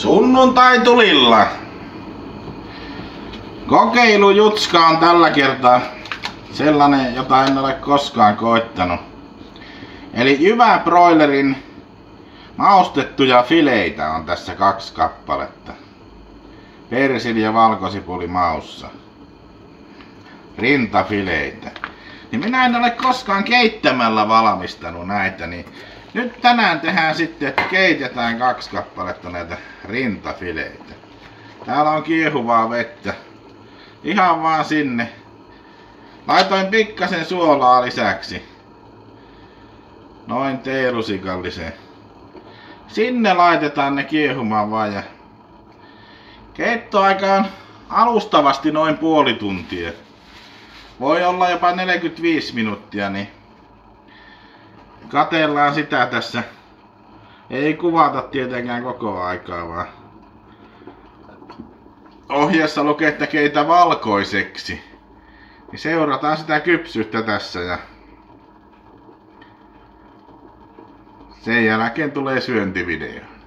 Sunnuntai tulilla. Kokeilu Jutska on tällä kertaa sellainen, jota en ole koskaan koittanut. Eli Jyvä Broilerin maustettuja fileitä on tässä kaksi kappaletta. Persili ja valkosipuli maussa. Rintafileitä. Niin minä en ole koskaan keittämällä valmistanut näitä, niin nyt tänään tehdään sitten, että keitetään kaksi kappaletta näitä rintafileitä. Täällä on kiehuvaa vettä. Ihan vaan sinne. Laitoin pikkasen suolaa lisäksi. Noin teelusikallisen. Sinne laitetaan ne kiehumaan vaan ja keittoaika on alustavasti noin puoli tuntia. Voi olla jopa 45 minuuttia, niin katellaan sitä tässä. Ei kuvata tietenkään koko aikaa, vaan ohjeessa lukee, että keitä valkoiseksi. Niin seurataan sitä kypsyyttä tässä ja sen jälkeen tulee syöntivideo.